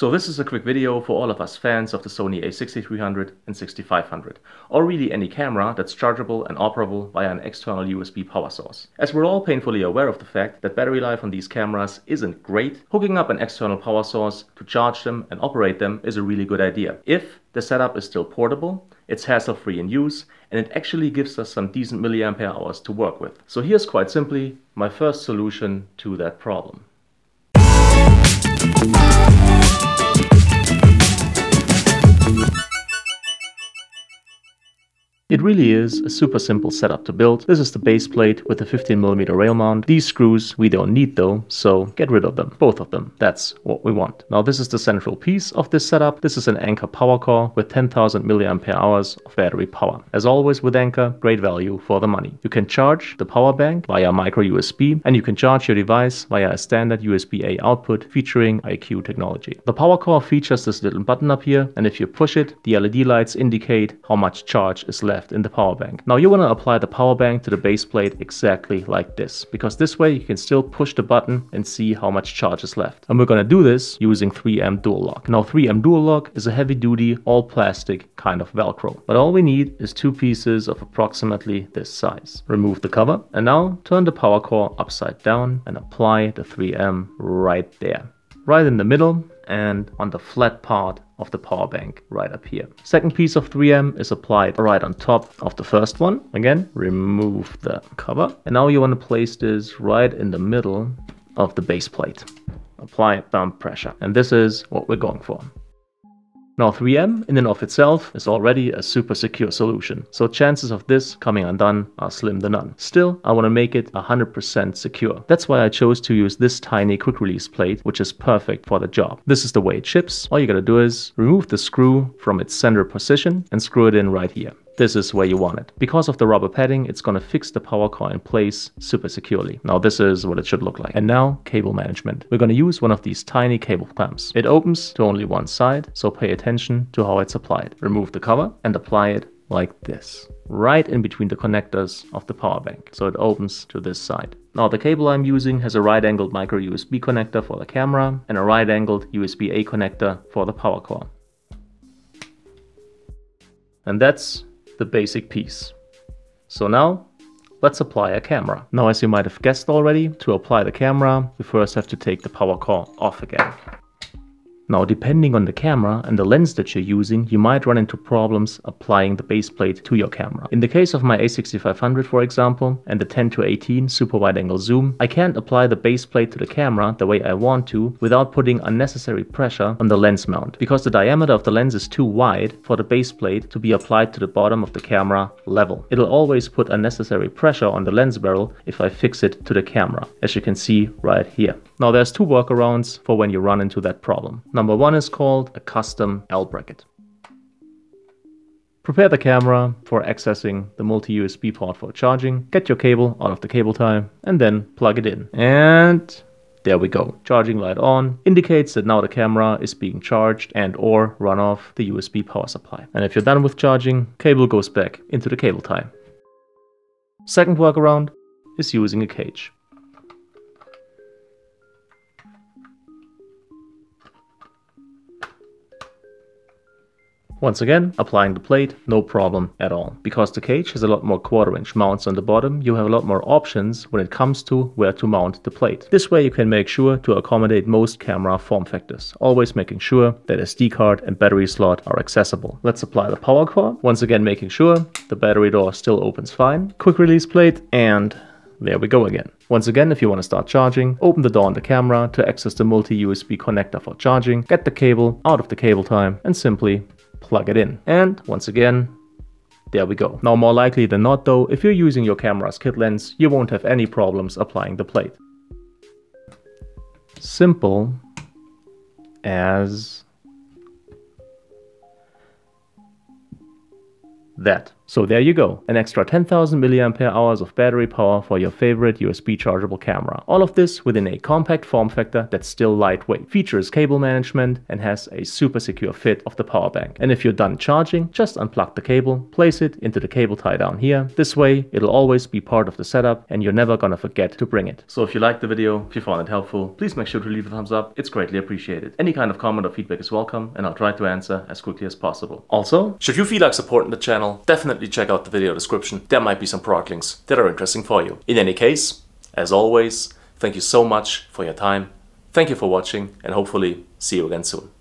So this is a quick video for all of us fans of the Sony a6300 and 6500, or really any camera that's chargeable and operable via an external USB power source. As we're all painfully aware of the fact that battery life on these cameras isn't great, hooking up an external power source to charge them and operate them is a really good idea. If the setup is still portable, it's hassle-free in use, and it actually gives us some decent milliampere hours to work with. So here's quite simply my first solution to that problem. It really is a super simple setup to build. This is the base plate with the 15mm rail mount. These screws we don't need though, so get rid of them, both of them. That's what we want. Now this is the central piece of this setup. This is an Anker power core with 10,000 milliampere hours of battery power. As always with Anker, great value for the money. You can charge the power bank via micro USB and you can charge your device via a standard USB-A output featuring IQ technology. The power core features this little button up here and if you push it, the LED lights indicate how much charge is left left in the power bank. Now you want to apply the power bank to the base plate exactly like this, because this way you can still push the button and see how much charge is left. And we're going to do this using 3M Dual Lock. Now 3M Dual Lock is a heavy duty, all plastic kind of Velcro. But all we need is two pieces of approximately this size. Remove the cover and now turn the power core upside down and apply the 3M right there. Right in the middle and on the flat part of the power bank right up here. Second piece of 3M is applied right on top of the first one. Again, remove the cover. And now you want to place this right in the middle of the base plate. Apply thumb pressure. And this is what we're going for. Now 3M in and of itself is already a super secure solution, so chances of this coming undone are slim to none. Still, I want to make it 100% secure. That's why I chose to use this tiny quick release plate, which is perfect for the job. This is the way it ships. All you gotta do is remove the screw from its center position and screw it in right here this is where you want it. Because of the rubber padding, it's gonna fix the power core in place super securely. Now this is what it should look like. And now cable management. We're gonna use one of these tiny cable clamps. It opens to only one side, so pay attention to how it's applied. Remove the cover and apply it like this, right in between the connectors of the power bank, so it opens to this side. Now the cable I'm using has a right-angled micro USB connector for the camera and a right-angled USB-A connector for the power core. And that's the basic piece. So now let's apply a camera. Now as you might have guessed already, to apply the camera, we first have to take the power core off again. Now depending on the camera and the lens that you're using, you might run into problems applying the base plate to your camera. In the case of my a6500 for example, and the 10 to 18 super wide angle zoom, I can't apply the base plate to the camera the way I want to without putting unnecessary pressure on the lens mount, because the diameter of the lens is too wide for the base plate to be applied to the bottom of the camera level. It'll always put unnecessary pressure on the lens barrel if I fix it to the camera, as you can see right here. Now there's two workarounds for when you run into that problem. Number one is called a custom L bracket. Prepare the camera for accessing the multi-USB port for charging, get your cable out of the cable tie, and then plug it in. And there we go. Charging light on indicates that now the camera is being charged and or run off the USB power supply. And if you're done with charging, cable goes back into the cable tie. Second workaround is using a cage. Once again, applying the plate, no problem at all. Because the cage has a lot more quarter inch mounts on the bottom, you have a lot more options when it comes to where to mount the plate. This way you can make sure to accommodate most camera form factors, always making sure that SD card and battery slot are accessible. Let's apply the power core, once again making sure the battery door still opens fine. Quick release plate and there we go again. Once again, if you want to start charging, open the door on the camera to access the multi-USB connector for charging, get the cable out of the cable tie and simply plug it in. And once again, there we go. Now more likely than not though, if you're using your camera's kit lens, you won't have any problems applying the plate. Simple as that. So there you go, an extra 10,000 milliampere hours of battery power for your favorite USB chargeable camera. All of this within a compact form factor that's still lightweight, features cable management and has a super secure fit of the power bank. And if you're done charging, just unplug the cable, place it into the cable tie down here. This way it'll always be part of the setup and you're never gonna forget to bring it. So if you liked the video, if you found it helpful, please make sure to leave a thumbs up. It's greatly appreciated. Any kind of comment or feedback is welcome and I'll try to answer as quickly as possible. Also, should you feel like supporting the channel, definitely check out the video description. There might be some product links that are interesting for you. In any case, as always, thank you so much for your time. Thank you for watching and hopefully see you again soon.